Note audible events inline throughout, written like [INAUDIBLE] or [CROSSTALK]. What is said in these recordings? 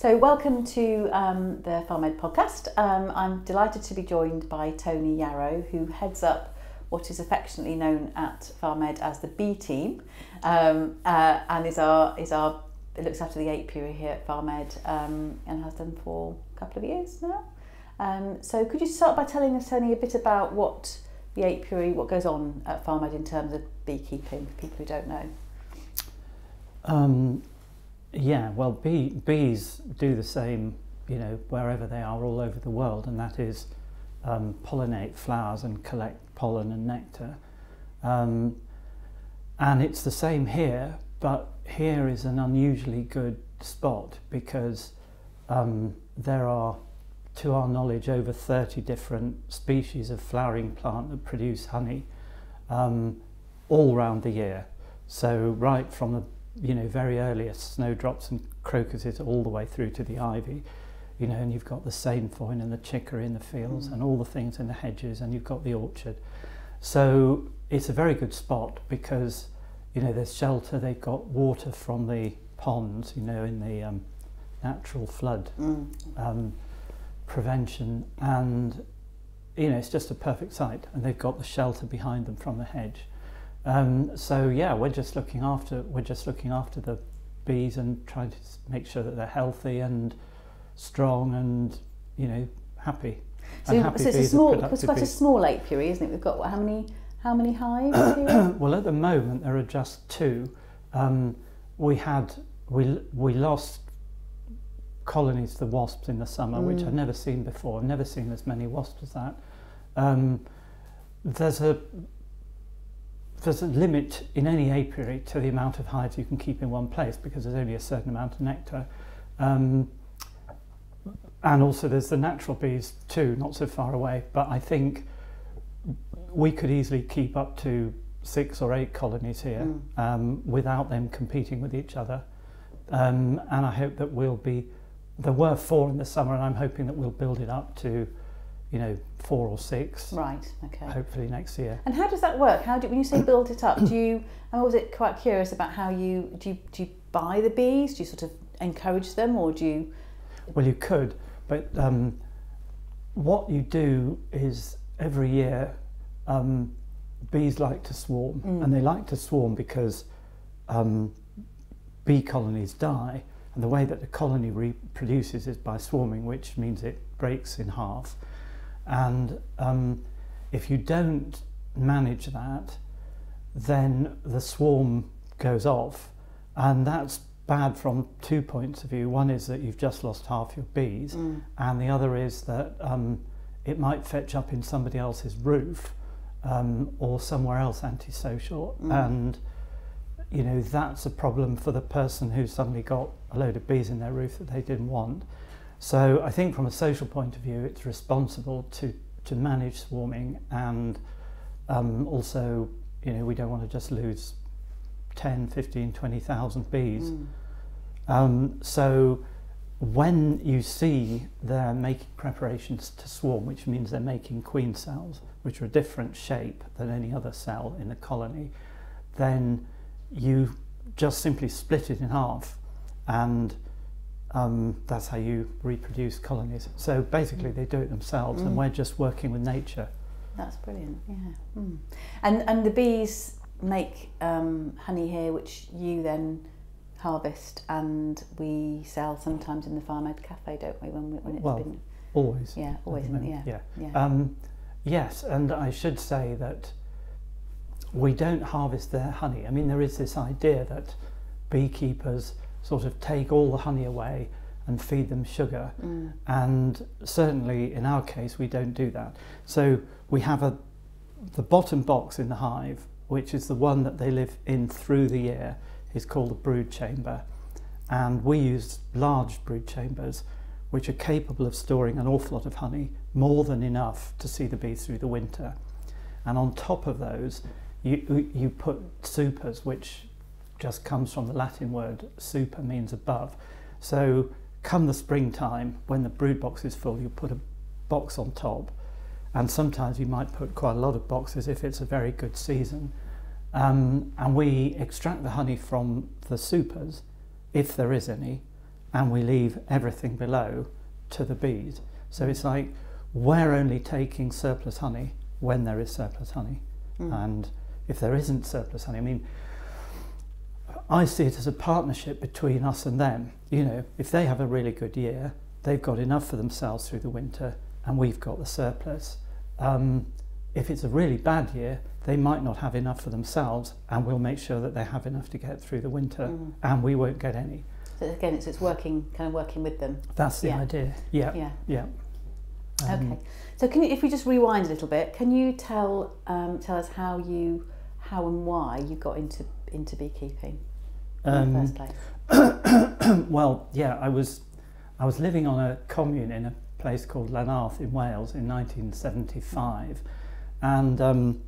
So, welcome to um, the FarmEd podcast. Um, I'm delighted to be joined by Tony Yarrow, who heads up what is affectionately known at FarmEd as the B team, um, uh, and is our is our it looks after the apiary here at FarmEd um, and has done for a couple of years now. Um, so, could you start by telling us, Tony, a bit about what the apiary, what goes on at FarmEd in terms of beekeeping for people who don't know? Yeah, well, bee, bees do the same, you know, wherever they are all over the world, and that is um, pollinate flowers and collect pollen and nectar. Um, and it's the same here, but here is an unusually good spot because um, there are, to our knowledge, over 30 different species of flowering plant that produce honey um, all round the year. So right from the you know very early, earliest snowdrops and crocuses all the way through to the ivy, you know, and you've got the sainfoin and the chicory in the fields mm. and all the things in the hedges, and you've got the orchard. So it's a very good spot because you know there's shelter. They've got water from the ponds, you know, in the um, natural flood mm. um, prevention, and you know it's just a perfect site. And they've got the shelter behind them from the hedge. Um, so yeah, we're just looking after we're just looking after the bees and trying to make sure that they're healthy and strong and you know happy. So, so it's a small, it's quite bees. a small apiary, isn't it? We've got what, how many how many hives [COUGHS] here? well, at the moment there are just two. Um, we had we we lost colonies to wasps in the summer, mm. which I've never seen before. I've never seen as many wasps as that. Um, there's a there's a limit in any apiary to the amount of hives you can keep in one place because there's only a certain amount of nectar. Um, and also there's the natural bees too, not so far away. But I think we could easily keep up to six or eight colonies here mm. um, without them competing with each other. Um, and I hope that we'll be, there were four in the summer and I'm hoping that we'll build it up to you know, four or six. Right. Okay. Hopefully next year. And how does that work? How do when you say build it up? Do you? I was it quite curious about how you do. You, do you buy the bees? Do you sort of encourage them, or do you? Well, you could, but um, what you do is every year, um, bees like to swarm, mm. and they like to swarm because um, bee colonies die, and the way that the colony reproduces is by swarming, which means it breaks in half and um, if you don't manage that, then the swarm goes off. And that's bad from two points of view. One is that you've just lost half your bees, mm. and the other is that um, it might fetch up in somebody else's roof um, or somewhere else antisocial. Mm. And you know that's a problem for the person who suddenly got a load of bees in their roof that they didn't want. So I think from a social point of view, it's responsible to, to manage swarming and um, also, you know, we don't want to just lose 10, 15, 20,000 bees. Mm. Um, so when you see they're making preparations to swarm, which means they're making queen cells, which are a different shape than any other cell in the colony, then you just simply split it in half and um, that's how you reproduce colonies. So basically, mm. they do it themselves, mm. and we're just working with nature. That's brilliant. Yeah. Mm. And and the bees make um, honey here, which you then harvest and we sell sometimes in the FarmEd cafe, don't we? When when it's well, been always. Yeah, always. Yeah. Yeah. yeah. Um, yes, and I should say that we don't harvest their honey. I mean, there is this idea that beekeepers sort of take all the honey away and feed them sugar. Mm. And certainly in our case, we don't do that. So we have a the bottom box in the hive, which is the one that they live in through the year, is called the brood chamber. And we use large brood chambers, which are capable of storing an awful lot of honey, more than enough to see the bees through the winter. And on top of those, you, you put supers, which just comes from the Latin word super means above. So come the springtime, when the brood box is full, you put a box on top. And sometimes you might put quite a lot of boxes if it's a very good season. Um, and we extract the honey from the supers, if there is any, and we leave everything below to the bees. So it's like we're only taking surplus honey when there is surplus honey. Mm. And if there isn't surplus honey, I mean, I see it as a partnership between us and them. You know, if they have a really good year, they've got enough for themselves through the winter, and we've got the surplus. Um, if it's a really bad year, they might not have enough for themselves, and we'll make sure that they have enough to get through the winter, Mm. and we won't get any. So again, it's, it's working, kind of working with them. That's the Yeah. idea. Yeah, Yeah. yeah. Um, Okay. So can you, if we just rewind a little bit, can you tell um, tell us how you, how and why you got into into beekeeping in the Um, first place? [COUGHS] well, yeah, I was I was living on a commune in a place called Llanarth in Wales in 1975, and um,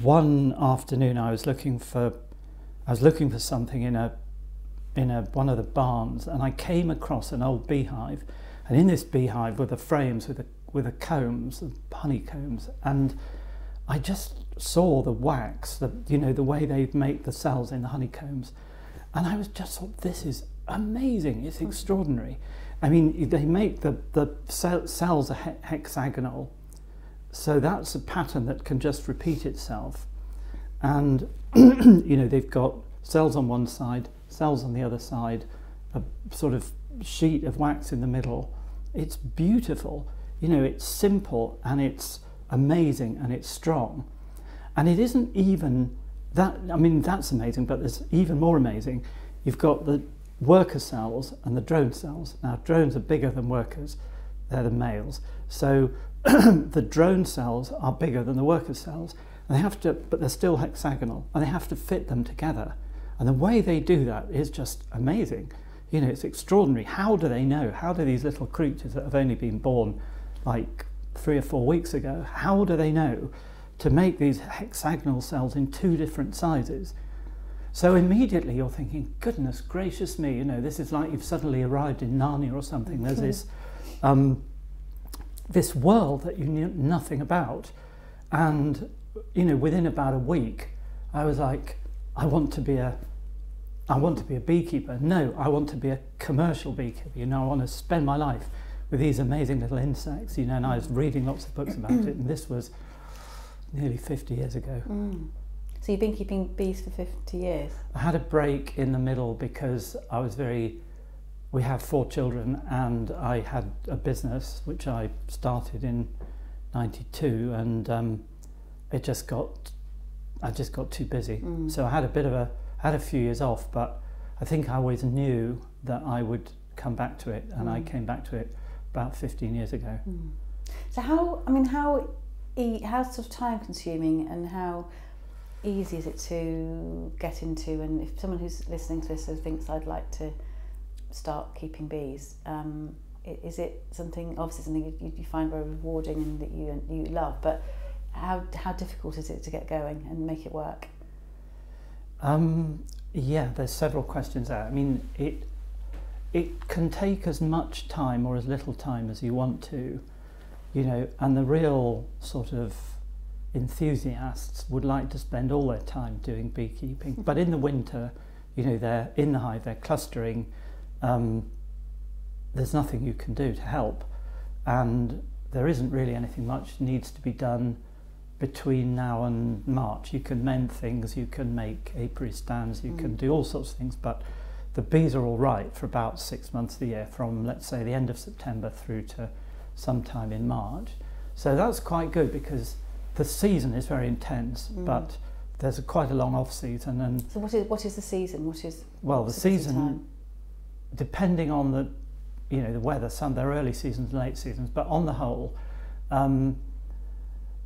one afternoon I was looking for I was looking for something in a in a one of the barns, and I came across an old beehive, and in this beehive were the frames with the with the combs, the honeycombs, and I just saw the wax, the you know the way they make the cells in the honeycombs, and I was just thought this is amazing. It's extraordinary. I mean, they make the the cell, cells are he- hexagonal, so that's a pattern that can just repeat itself, and [CLEARS THROAT] you know they've got cells on one side, cells on the other side, a sort of sheet of wax in the middle. It's beautiful. You know, it's simple and it's amazing and it's strong. And it isn't even that, I mean, that's amazing, but there's even more amazing. You've got the worker cells and the drone cells. Now, drones are bigger than workers, they're the males. So [CLEARS THROAT] the drone cells are bigger than the worker cells. And they have to, but they're still hexagonal, and they have to fit them together. And the way they do that is just amazing. You know, it's extraordinary. How do they know? How do these little creatures that have only been born like three or four weeks ago, how do they know to make these hexagonal cells in two different sizes? So immediately you're thinking, goodness gracious me, you know, this is like you've suddenly arrived in Narnia or something. There's this, um, this world that you knew nothing about. And, you know, within about a week, I was like, I want to be a I want to be a beekeeper. No, I want to be a commercial beekeeper. You know, I want to spend my life with these amazing little insects. You know, and I was reading lots of books about it, and this was nearly 50 years ago. Mm. So you've been keeping bees for 50 years? I had a break in the middle because I was very. We have four children, and I had a business which I started in '92, and um, it just got. I just got too busy. Mm. So I had a bit of a had a few years off, but I think I always knew that I would come back to it, and I Mm. came back to it about 15 years ago. Mm. So how, I mean, how, e- how sort of time consuming and how easy is it to get into? And if someone who's listening to this thinks I'd like to start keeping bees, um, is it something, obviously something you, you find very rewarding and that you, you love, but how, how difficult is it to get going and make it work? Um, yeah, there's several questions there. I mean, it it can take as much time or as little time as you want to, you know, and the real sort of enthusiasts would like to spend all their time doing beekeeping. But in the winter, you know, they're in the hive, they're clustering. Um, there's nothing you can do to help, and there isn't really anything much needs to be done between now and March. You can mend things, you can make apiary stands, you can Mm. do all sorts of things, but the bees are all right for about six months of the year, from let's say the end of September through to sometime in March. So that's quite good because the season is very intense, Mm. but there's a quite a long off season, and So what is, what is the season? What is well, the season depending on the you know the weather some there are early seasons and late seasons but on the whole um,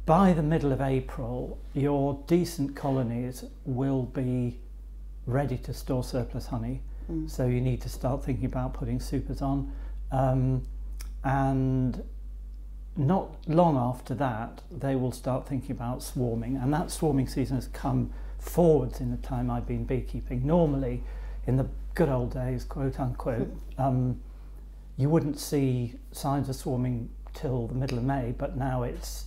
by the middle of April your decent colonies will be ready to store surplus honey Mm. so you need to start thinking about putting supers on um, and not long after that they will start thinking about swarming. And that swarming season has come forwards in the time I've been beekeeping. Normally in the good old days quote unquote um, you wouldn't see signs of swarming till the middle of May but now it's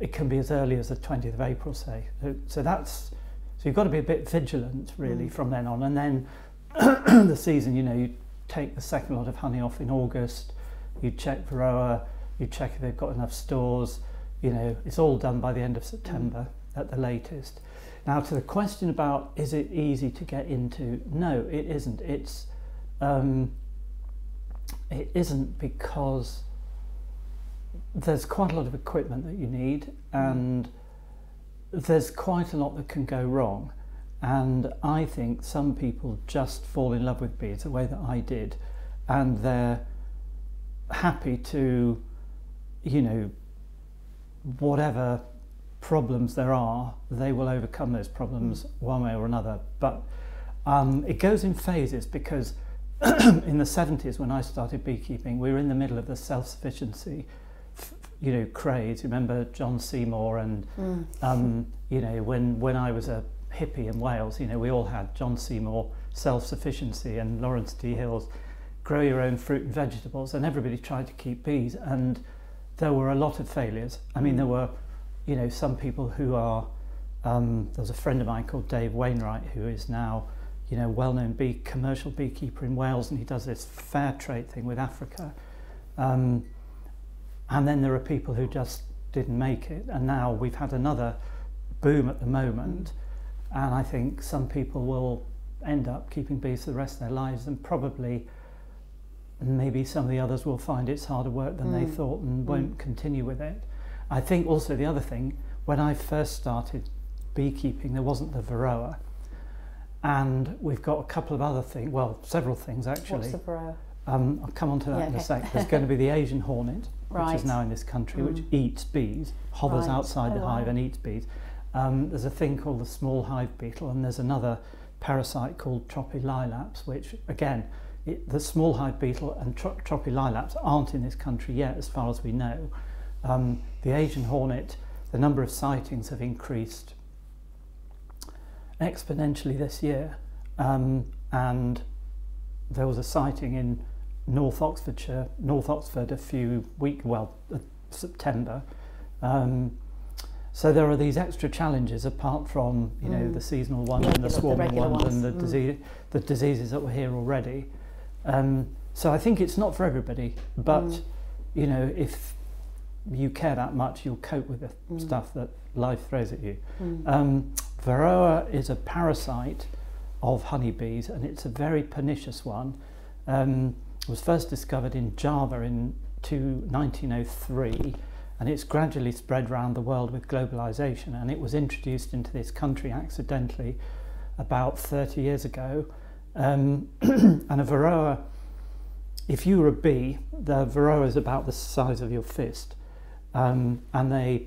it can be as early as the 20th of April say. So, so that's so you've got to be a bit vigilant really Mm. from then on. And then [CLEARS THROAT] the season you know you take the second lot of honey off in August, you'd check Varroa, you'd check if they've got enough stores. You know, it's all done by the end of September mm. at the latest. Now, to the question about is it easy to get into? No, it isn't. It's um, it isn't because there's quite a lot of equipment that you need, and there's quite a lot that can go wrong. And I think some people just fall in love with bees the way that I did, and they're happy to, you know, whatever problems there are, they will overcome those problems one way or another. But um, it goes in phases because [CLEARS THROAT] in the 70s, when I started beekeeping, we were in the middle of the self sufficiency you know craze. Remember John Seymour and mm. um, you know when when I was a hippie in Wales, you know we all had John Seymour self sufficiency and Lawrence D Hills' grow your own fruit and vegetables, and everybody tried to keep bees, and there were a lot of failures. I mean, there mm. were you know some people who are um, there was a friend of mine called Dave Wainwright who is now you know well-known bee commercial beekeeper in Wales, and he does this fair trade thing with Africa. Um, and then there are people who just didn't make it. And now we've had another boom at the moment. And I think some people will end up keeping bees for the rest of their lives and probably maybe some of the others will find it's harder work than mm. they thought and mm. won't continue with it. I think also the other thing, when I first started beekeeping, there wasn't the Varroa. And we've got a couple of other things, well, several things actually. What's the Varroa? Um, I'll come on to that yeah, in a sec. There's going to be the Asian hornet, right. which is now in this country, mm. which eats bees, hovers right. outside oh, the hive wow. and eats bees. Um, there's a thing called the small hive beetle, and there's another parasite called Tropilaelaps, which again, it, the small hive beetle and tro- Tropilaelaps aren't in this country yet, as far as we know. Um, the Asian hornet, the number of sightings have increased exponentially this year, um, and there was a sighting in North Oxfordshire, North Oxford, a few weeks, well, uh, September. Um, so there are these extra challenges apart from you know mm. the seasonal ones and the swarming ones, ones, and the mm. disease, the diseases that were here already. Um, so I think it's not for everybody, but mm. you know if you care that much, you'll cope with the mm. stuff that life throws at you. Mm. Um, Varroa is a parasite of honeybees, and it's a very pernicious one. Um, was first discovered in Java in 1903 and it's gradually spread around the world with globalization and it was introduced into this country accidentally about 30 years ago um, [CLEARS THROAT] and a varroa if you were a bee the varroa is about the size of your fist um, and they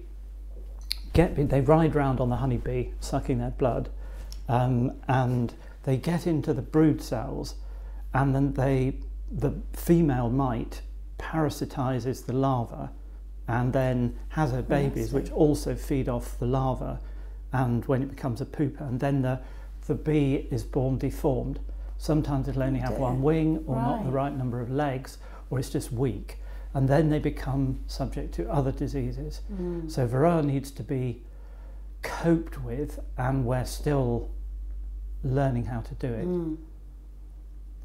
get they ride around on the honeybee sucking their blood um, and they get into the brood cells and then they the female mite parasitizes the larva and then has her babies, which also feed off the larva, and when it becomes a pupa, and then the the bee is born deformed. Sometimes it'll only have one wing, or right. not the right number of legs, or it's just weak, and then they become subject to other diseases. Mm. So varroa needs to be coped with, and we're still learning how to do it. Mm.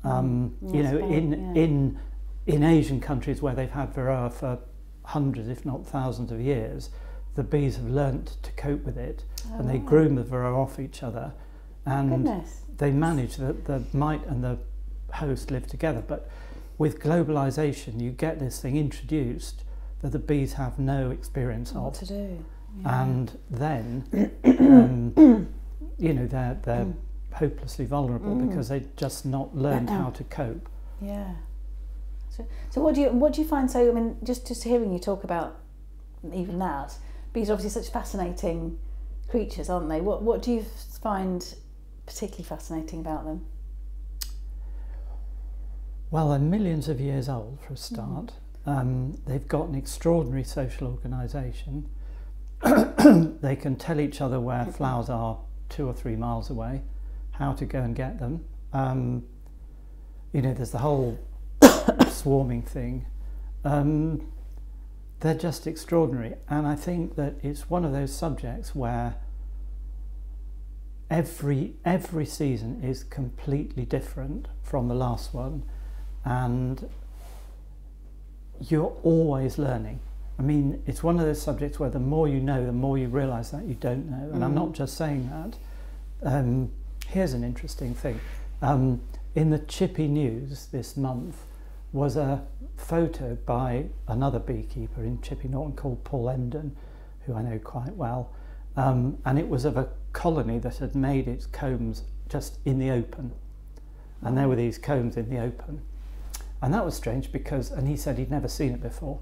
Um, mm, you know, in yeah. in in Asian countries where they've had varroa for hundreds, if not thousands of years, the bees have learnt to cope with it, oh, and they wow. groom the varroa off each other, and Goodness. they manage that the mite and the host live together. But with globalization, you get this thing introduced that the bees have no experience what of. to do. Yeah. And then, [COUGHS] um, you know, they're they're mm hopelessly vulnerable mm. because they've just not learned how to cope. Yeah. So, so what do you what do you find? So I mean, just just hearing you talk about even that, bees are obviously such fascinating creatures, aren't they? What what do you find particularly fascinating about them? Well, they're millions of years old for a start. Mm. Um, they've got an extraordinary social organisation. [COUGHS] they can tell each other where flowers are two or three miles away how to go and get them. Um, you know, there's the whole [COUGHS] swarming thing. Um, they're just extraordinary, and I think that it's one of those subjects where every every season is completely different from the last one, and you're always learning. I mean, it's one of those subjects where the more you know, the more you realise that you don't know. And I'm not just saying that. Um, here's an interesting thing. Um, in the Chippy News this month was a photo by another beekeeper in Chipping Norton called Paul Emden, who I know quite well. Um, and it was of a colony that had made its combs just in the open. And there were these combs in the open. And that was strange because, and he said he'd never seen it before.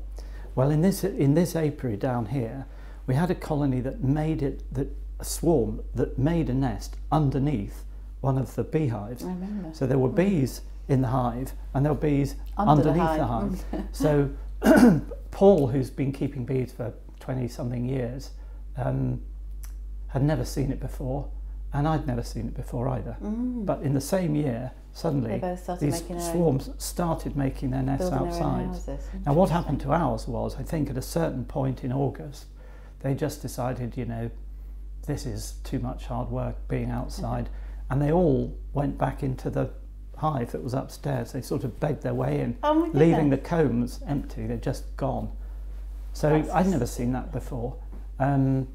Well, in this, in this apiary down here, we had a colony that made it, that, a swarm that made a nest underneath one of the beehives. I remember. So there were bees in the hive and there were bees Under the underneath the hive. hive. [LAUGHS] so [CLEARS THROAT] Paul, who's been keeping bees for 20 something years, um, had never seen it before and I'd never seen it before either. But in the same year, suddenly these their own, swarms started making their nests their outside. houses. Now, what happened to ours was, I think, at a certain point in August, they just decided, you know, this is too much hard work being outside, and they all went back into the hive that was upstairs. They sort of begged their way in, Oh leaving the combs empty. They're just gone. So That's I'd never seen that before. Um,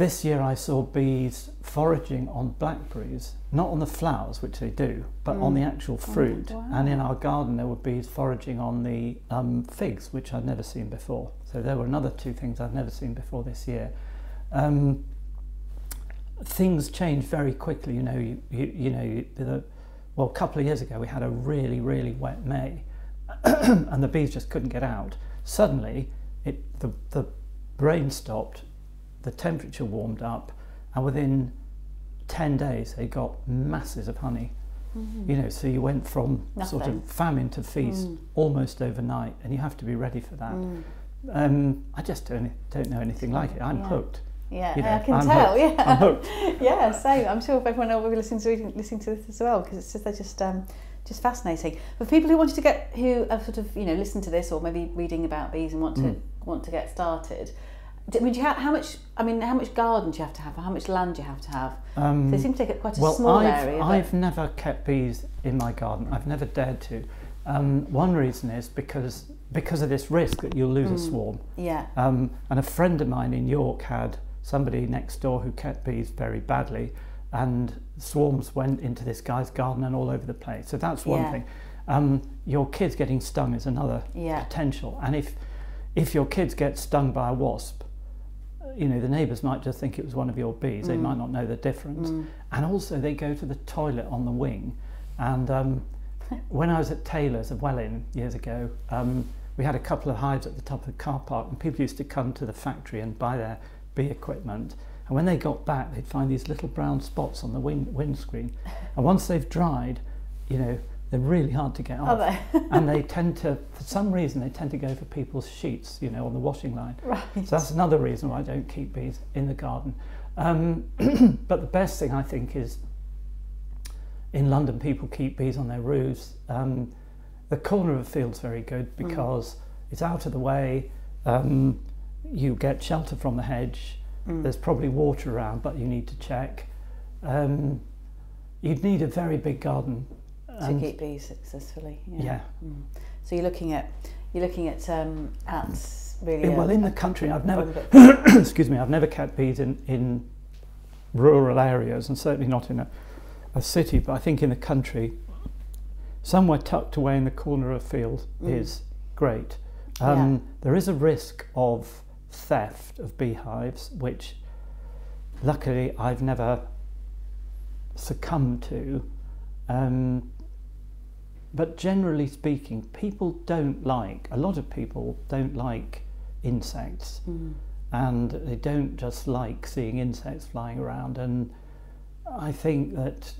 this year I saw bees foraging on blackberries, not on the flowers, which they do, but on the actual fruit. wow. And in our garden there were bees foraging on the um, figs, which I'd never seen before. So there were another two things I'd never seen before this year. Um, things change very quickly. You know, you, you, you know, you, the, well, a couple of years ago we had a really, really wet May, [CLEARS THROAT] and the bees just couldn't get out. Suddenly, it the the rain stopped, the temperature warmed up, and within ten days they got masses of honey. You know, so you went from sort of famine to feast almost overnight, and you have to be ready for that. Um, I just don't don't know anything like it. I'm Yeah. hooked. Yeah, you know, I can I'm tell. hooked. Yeah, I'm hooked. [LAUGHS] yeah, same. I'm sure everyone will be listening to listening to this as well because it's just they're just um, just fascinating. For people who wanted to get who have sort of you know listened to this or maybe reading about bees and want to Mm. want to get started. I mean, you have, how much? I mean, how much garden do you have to have? Or how much land do you have to have? Um, they seem to take up quite a well, small I've, area. but- I've never kept bees in my garden. I've never dared to. Um, one reason is because because of this risk that you'll lose a swarm. yeah. Um, and a friend of mine in York had somebody next door who kept bees very badly, and swarms went into this guy's garden and all over the place. So that's one Yeah. thing. Um, your kids getting stung is another Yeah. potential. And if if your kids get stung by a wasp, you know the neighbours might just think it was one of your bees. They might not know the difference. And also they go to the toilet on the wing. And um, when I was at Taylor's of Welwyn years ago, um, we had a couple of hives at the top of the car park, and people used to come to the factory and buy their bee equipment. And when they got back, they'd find these little brown spots on the wind, windscreen. And once they've dried, you know, they're really hard to get Are off. they? [LAUGHS] and they tend to, for some reason, they tend to go for people's sheets, you know, on the washing line. Right. So that's another reason why I don't keep bees in the garden. Um, [CLEARS THROAT] but the best thing I think is in London, people keep bees on their roofs. Um, the corner of a field's very good because it's out of the way. Um, you get shelter from the hedge. There's probably water around, but you need to check. Um, you'd need a very big garden. To keep bees successfully. yeah. Mm. So you're looking at you're looking at um, at really. Yeah, a- well, in the country, I've never, [COUGHS] excuse me, I've never kept bees in, in rural areas and certainly not in a, a city, but I think in the country, somewhere tucked away in the corner of a field Mm. is great. Um, There is a risk of theft of beehives, which luckily I've never succumbed to. Um, but generally speaking, people don't like, a lot of people don't like insects Mm. and they don't just like seeing insects flying around. And I think that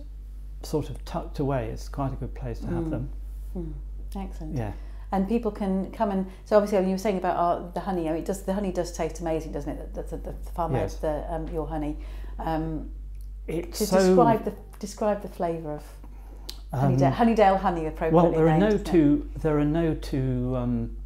sort of tucked away is quite a good place to have Mm. them. Mm. Excellent. Yeah. And people can come and so obviously when you were saying about our, the honey, I mean, it does the honey does taste amazing, doesn't it? The, the, the farm Yes. the um, your honey. Um, It's to so, describe the describe the flavour of um, Honeydale, Honeydale honey appropriately well, there are named, no isn't it? two. There are no two. Um,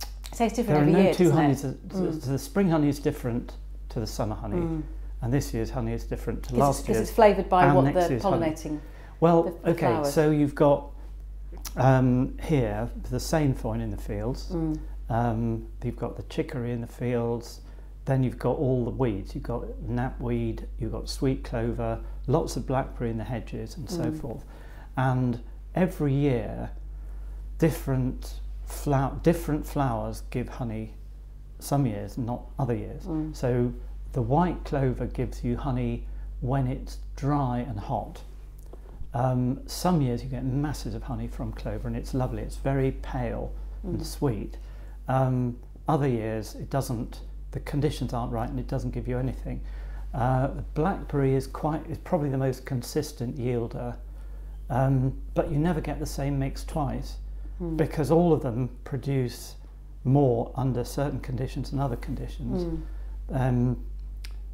It tastes different there are every no year, two honeys. The, Mm. the spring honey is different to the summer honey, Mm. and this year's honey is different to last 'cause Because it's flavoured by what the year's honey. pollinating. Well, the- the okay, flowers. so you've got um, here, the sainfoin in the fields. Mm. Um, you've got the chicory in the fields. Then you've got all the weeds. You've got knapweed, you've got sweet clover, lots of blackberry in the hedges, and so Mm. forth. And every year, different flower, different flowers give honey. Some years, not other years. Mm. So the white clover gives you honey when it's dry and hot. Um, some years you get masses of honey from clover, and it's lovely. It's very pale Mm. and sweet. Um, other years it doesn't. The conditions aren't right, and it doesn't give you anything. Uh, blackberry is quite is probably the most consistent yielder, um, but you never get the same mix twice Mm. because all of them produce more under certain conditions and other conditions. Mm. Um,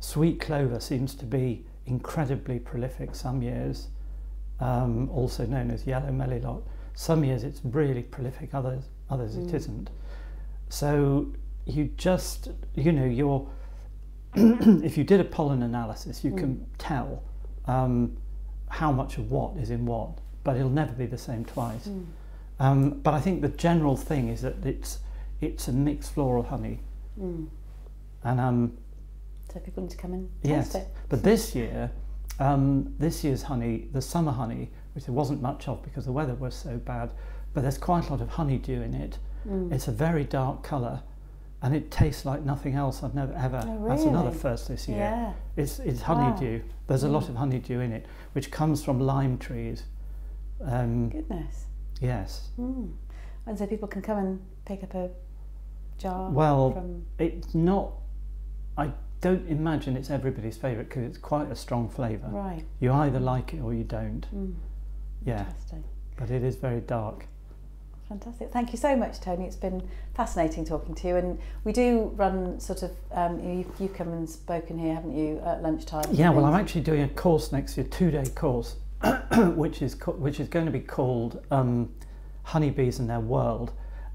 sweet clover seems to be incredibly prolific some years, um, also known as yellow melilot. Some years it's really prolific, others others it Mm. isn't. So you just, you know, you're, [CLEARS THROAT] if you did a pollen analysis, you can tell um, how much of what is in what, but it'll never be the same twice. Mm. Um, but I think the general thing is that it's it's a mixed floral honey, Mm. and um, So people need to come and Yes. it. But this year, um, this year's honey, the summer honey, which there wasn't much of because the weather was so bad, but there's quite a lot of honeydew in it. Mm. It's a very dark colour, and it tastes like nothing else I've never ever. Oh, really? That's another first this year. Yeah. It's it's Wow. honeydew. There's a lot Mm. of honeydew in it, which comes from lime trees. Um, Goodness. yes. Mm. And so people can come and pick up a jar Well, from. It's not. I don't imagine it's everybody's favourite because it's quite a strong flavour. Right. You either like it or you don't. Mm. Yeah, Interesting. but it is very dark. Fantastic. Thank you so much, Tony. It's been fascinating talking to you. And we do run sort of, um, you, you've come and spoken here, haven't you, at lunchtime? Yeah, well, I'm actually doing a course next year, two-day course, [COUGHS] which is which is going to be called um, Honeybees and Their World,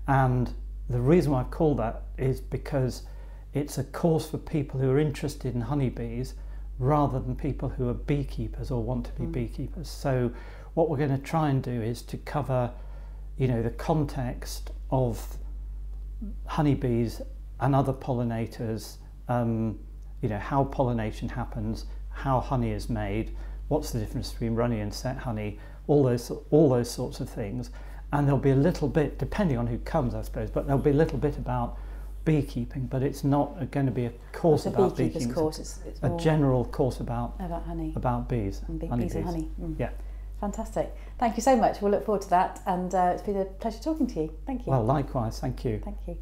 and the reason why I've called that is because it's a course for people who are interested in honeybees rather than people who are beekeepers or want to be Mm. beekeepers. So, what we're going to try and do is to cover, you know, the context of honeybees and other pollinators. Um, you know how pollination happens, how honey is made, what's the difference between runny and set honey, all those all those sorts of things. And there'll be a little bit, depending on who comes, I suppose, but there'll be a little bit about beekeeping, but it's not going to be a course It's about beekeeping. course. It's, it's a, general course about about honey. about bees, and bee- honeybees. bees and honey. Mm. Yeah. Fantastic. Thank you so much. We'll look forward to that. And uh, it's been a pleasure talking to you. Thank you. Well, likewise, thank you. Thank you.